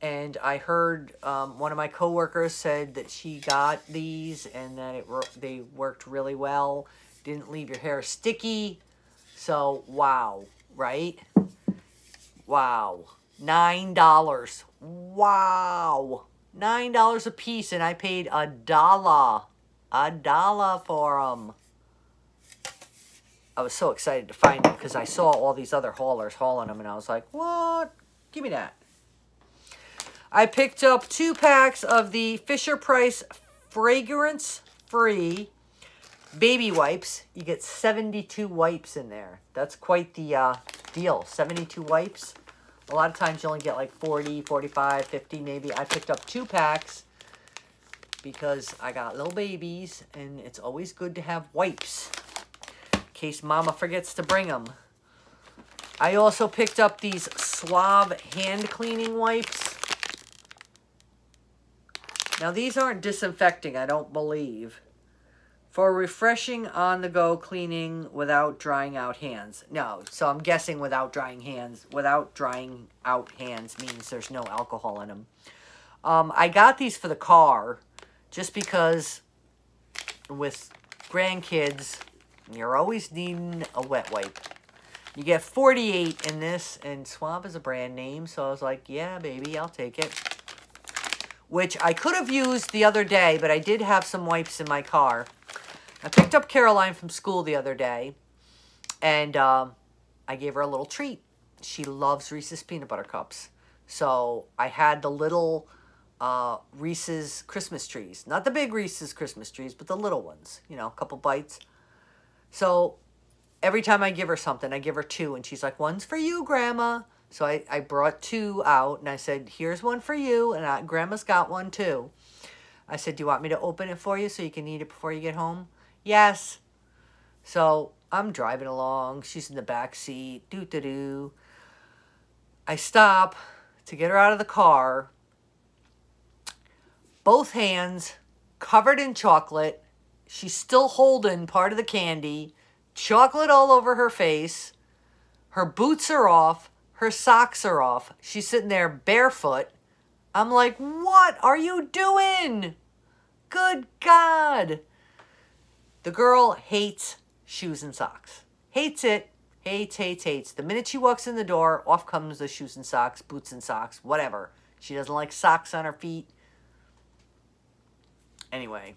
And I heard um, one of my coworkers said that she got these and that it they worked really well. Didn't leave your hair sticky. So, wow, right? Wow. $9. Wow. $9 a piece and I paid a dollar. A dollar for them. I was so excited to find them because I saw all these other haulers hauling them and I was like, what? Give me that. I picked up two packs of the Fisher-Price fragrance-free baby wipes. You get 72 wipes in there. That's quite the uh, deal. 72 wipes. A lot of times you only get like 40, 45, 50 maybe. I picked up two packs because I got little babies and it's always good to have wipes case mama forgets to bring them. I also picked up these Suave hand cleaning wipes. Now these aren't disinfecting, I don't believe. For refreshing on-the-go cleaning without drying out hands. No, so I'm guessing without drying hands. Without drying out hands means there's no alcohol in them. Um, I got these for the car just because with grandkids, you're always needing a wet wipe. You get 48 in this, and Suave is a brand name, so I was like, yeah, baby, I'll take it. Which I could have used the other day, but I did have some wipes in my car. I picked up Caroline from school the other day, and um, I gave her a little treat. She loves Reese's Peanut Butter Cups. So I had the little uh, Reese's Christmas trees. Not the big Reese's Christmas trees, but the little ones. You know, a couple bites. So every time I give her something, I give her two. And she's like, one's for you, Grandma. So I, I brought two out and I said, here's one for you. And I, Grandma's got one too. I said, do you want me to open it for you so you can eat it before you get home? Yes. So I'm driving along. She's in the back seat. Doo-doo-doo. I stop to get her out of the car. Both hands covered in chocolate. She's still holding part of the candy. Chocolate all over her face. Her boots are off. Her socks are off. She's sitting there barefoot. I'm like, what are you doing? Good God. The girl hates shoes and socks. Hates it. Hates, hates, hates. The minute she walks in the door, off comes the shoes and socks, boots and socks, whatever. She doesn't like socks on her feet. Anyway,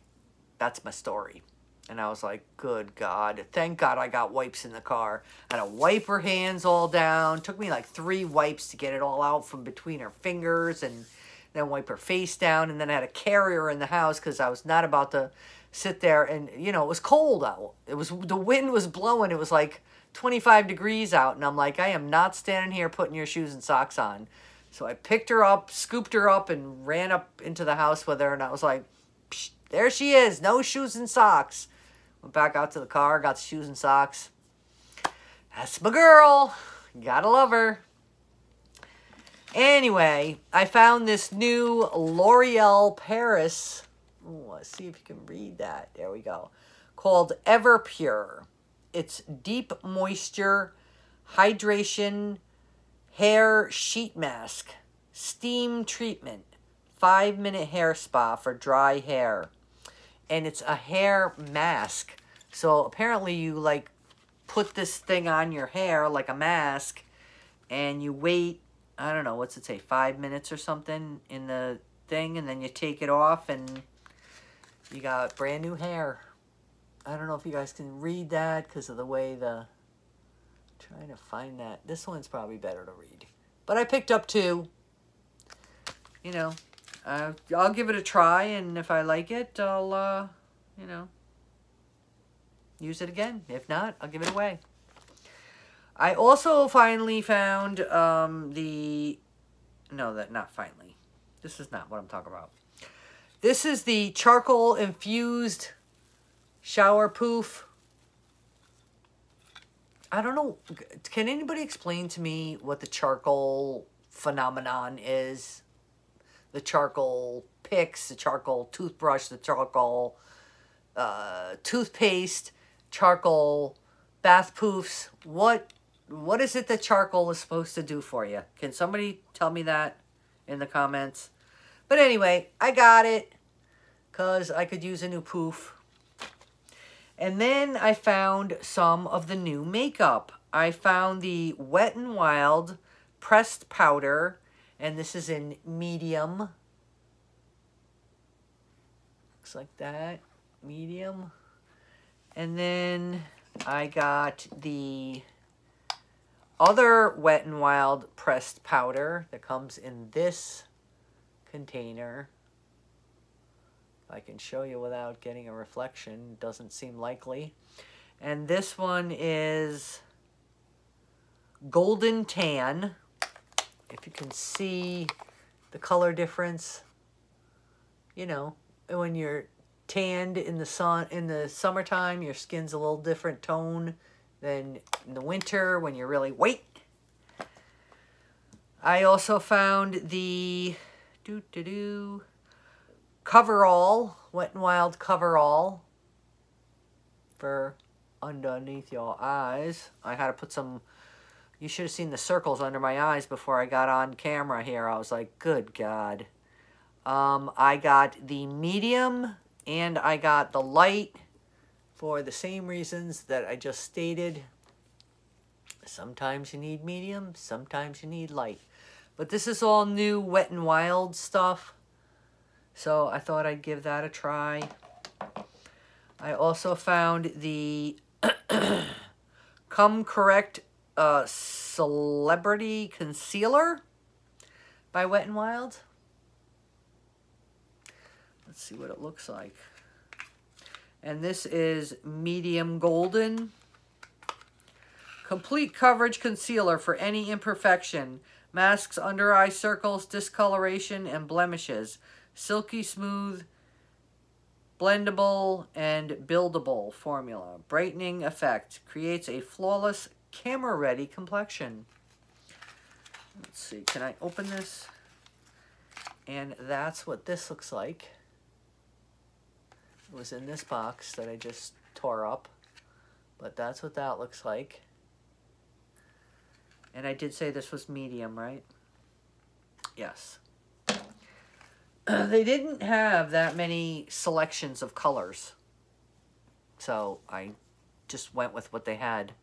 that's my story. And I was like, good God. Thank God I got wipes in the car. I had to wipe her hands all down. Took me like three wipes to get it all out from between her fingers and then wipe her face down. And then I had to carry her in the house because I was not about to sit there. And, you know, it was cold out. It was, the wind was blowing. It was like 25 degrees out. And I'm like, I am not standing here putting your shoes and socks on. So I picked her up, scooped her up, and ran up into the house with her. And I was like, there she is. No shoes and socks. Went back out to the car, got the shoes and socks. That's my girl. Gotta love her. Anyway, I found this new L'Oreal Paris. Ooh, let's see if you can read that. There we go. Called Everpure. It's deep moisture, hydration, hair sheet mask, steam treatment, five minute hair spa for dry hair and it's a hair mask. So apparently you like put this thing on your hair like a mask and you wait, I don't know, what's it say, five minutes or something in the thing and then you take it off and you got brand new hair. I don't know if you guys can read that because of the way the... Trying to find that. This one's probably better to read. But I picked up two. You know, uh, I'll give it a try, and if I like it, I'll, uh, you know, use it again. If not, I'll give it away. I also finally found um, the... No, that not finally. This is not what I'm talking about. This is the charcoal infused shower poof. I don't know. Can anybody explain to me what the charcoal phenomenon is? The charcoal picks, the charcoal toothbrush, the charcoal uh, toothpaste, charcoal bath poofs. What what is it that charcoal is supposed to do for you? Can somebody tell me that in the comments? But anyway, I got it because I could use a new poof. And then I found some of the new makeup. I found the Wet n Wild pressed powder and this is in medium. Looks like that, medium. And then I got the other Wet n Wild pressed powder that comes in this container. I can show you without getting a reflection. Doesn't seem likely. And this one is Golden Tan if you can see the color difference, you know, when you're tanned in the sun in the summertime, your skin's a little different tone than in the winter when you're really white. I also found the doo doo doo coverall, Wet n Wild coverall for underneath your eyes. I had to put some you should have seen the circles under my eyes before I got on camera here. I was like, good God. Um, I got the medium and I got the light for the same reasons that I just stated. Sometimes you need medium, sometimes you need light. But this is all new Wet n Wild stuff. So I thought I'd give that a try. I also found the Come Correct uh, Celebrity Concealer by Wet n Wild. Let's see what it looks like. And this is medium golden. Complete coverage concealer for any imperfection. Masks under eye circles, discoloration, and blemishes. Silky smooth, blendable, and buildable formula. Brightening effect. Creates a flawless camera ready complexion. Let's see, can I open this? And that's what this looks like. It was in this box that I just tore up. But that's what that looks like. And I did say this was medium, right? Yes. they didn't have that many selections of colors. So I just went with what they had.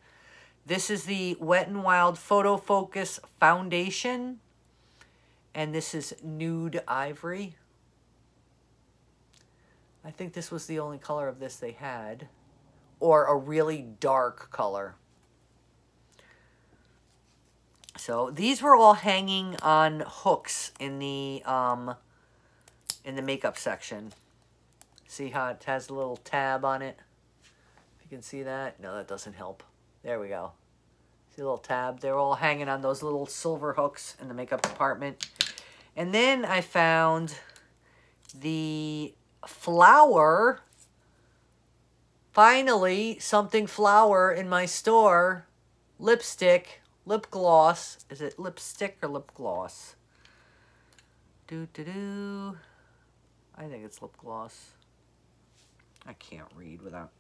This is the Wet n Wild Photo Focus Foundation. And this is Nude Ivory. I think this was the only color of this they had. Or a really dark color. So these were all hanging on hooks in the um, in the makeup section. See how it has a little tab on it? If you can see that. No, that doesn't help. There we go. See a little tab? They're all hanging on those little silver hooks in the makeup department. And then I found the flower. Finally, something flower in my store. Lipstick lip gloss. Is it lipstick or lip gloss? Do do do. I think it's lip gloss. I can't read without.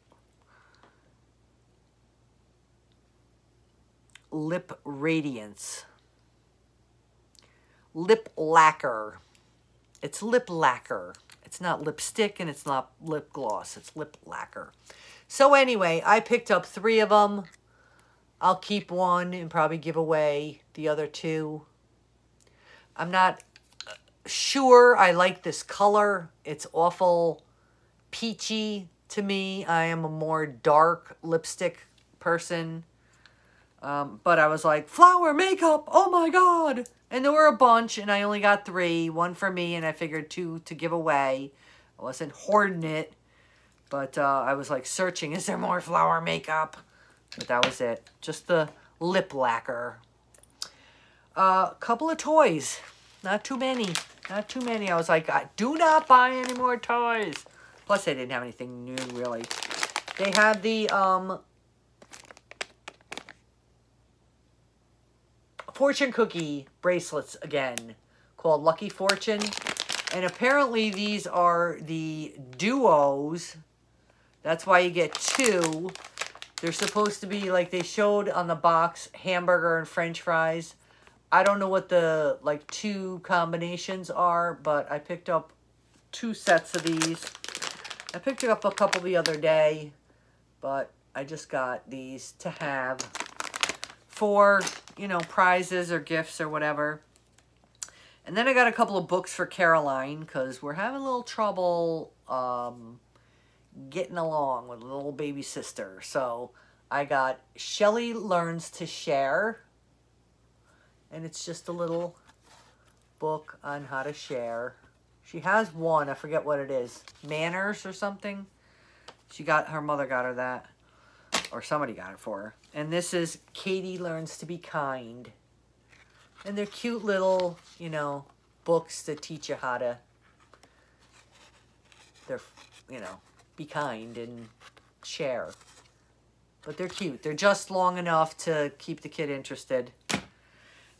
Lip Radiance. Lip Lacquer. It's lip lacquer. It's not lipstick and it's not lip gloss. It's lip lacquer. So anyway, I picked up three of them. I'll keep one and probably give away the other two. I'm not uh, sure I like this color. It's awful peachy to me. I am a more dark lipstick person. Um, but I was like, flower makeup, oh my god. And there were a bunch, and I only got three. One for me, and I figured two to give away. I wasn't hoarding it, but uh, I was like searching, is there more flower makeup? But that was it. Just the lip lacquer. A uh, couple of toys. Not too many. Not too many. I was like, I do not buy any more toys. Plus, they didn't have anything new, really. They had the um, fortune cookie bracelets again called Lucky Fortune. And apparently these are the duos. That's why you get two. They're supposed to be, like they showed on the box, hamburger and french fries. I don't know what the, like, two combinations are, but I picked up two sets of these. I picked up a couple the other day, but I just got these to have for, you know, prizes or gifts or whatever. And then I got a couple of books for Caroline because we're having a little trouble um, getting along with a little baby sister. So I got Shelly Learns to Share. And it's just a little book on how to share. She has one, I forget what it is. Manners or something. She got, her mother got her that. Or somebody got it for her. And this is Katie Learns to Be Kind. And they're cute little, you know, books that teach you how to, they're, you know, be kind and share. But they're cute. They're just long enough to keep the kid interested.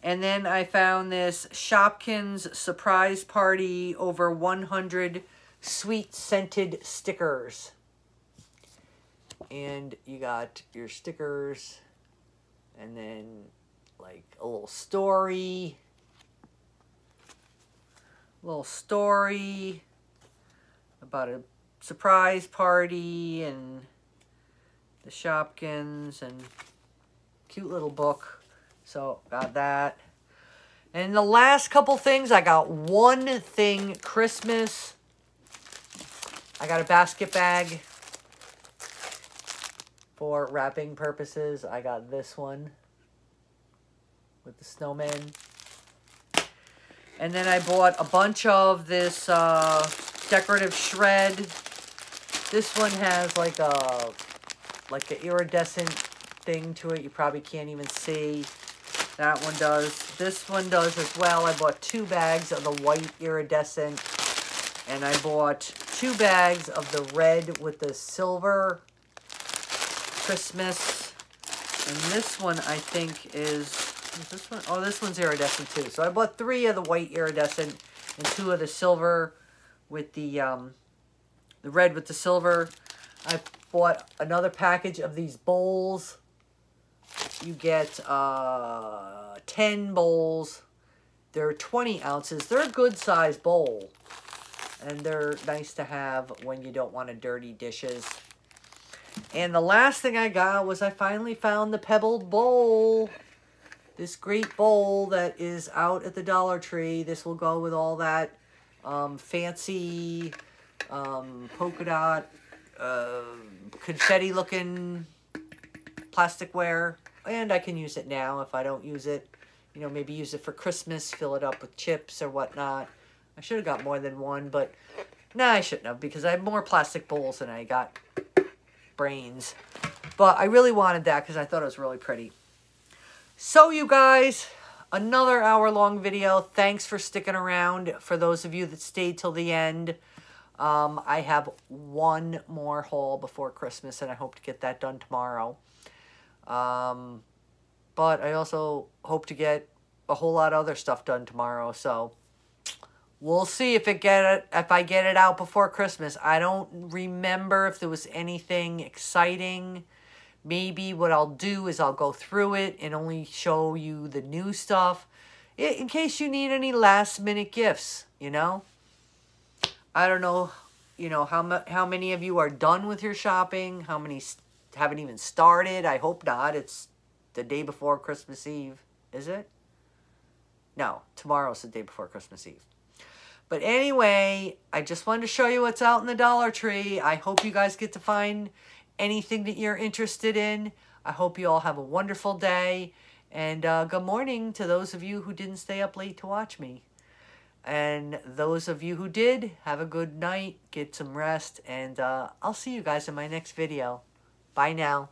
And then I found this Shopkins Surprise Party over 100 sweet scented stickers. And you got your stickers and then like a little story. A little story about a surprise party and the Shopkins and cute little book. So got that. And the last couple things, I got one thing Christmas. I got a basket bag for wrapping purposes. I got this one with the snowman. And then I bought a bunch of this uh, decorative shred this one has like a like an iridescent thing to it. You probably can't even see. That one does. This one does as well. I bought two bags of the white iridescent. And I bought two bags of the red with the silver Christmas. And this one, I think, is... Is this one? Oh, this one's iridescent, too. So I bought three of the white iridescent and two of the silver with the um, the red with the silver. I bought another package of these bowls. You get uh, 10 bowls. They're 20 ounces. They're a good size bowl. And they're nice to have when you don't want to dirty dishes. And the last thing I got was I finally found the pebbled bowl. This great bowl that is out at the Dollar Tree. This will go with all that um, fancy um, polka dot, uh, confetti looking plasticware. And I can use it now if I don't use it. You know, maybe use it for Christmas, fill it up with chips or whatnot. I should have got more than one, but nah, I shouldn't have because I have more plastic bowls than I got brains. But I really wanted that because I thought it was really pretty. So you guys, another hour long video. Thanks for sticking around. For those of you that stayed till the end, um, I have one more haul before Christmas and I hope to get that done tomorrow. Um, but I also hope to get a whole lot of other stuff done tomorrow. So we'll see if it get it if I get it out before Christmas. I don't remember if there was anything exciting. Maybe what I'll do is I'll go through it and only show you the new stuff in case you need any last minute gifts, you know? I don't know, you know, how, how many of you are done with your shopping, how many haven't even started. I hope not. It's the day before Christmas Eve, is it? No, tomorrow's the day before Christmas Eve. But anyway, I just wanted to show you what's out in the Dollar Tree. I hope you guys get to find anything that you're interested in. I hope you all have a wonderful day. And uh, good morning to those of you who didn't stay up late to watch me. And those of you who did, have a good night, get some rest, and uh, I'll see you guys in my next video. Bye now.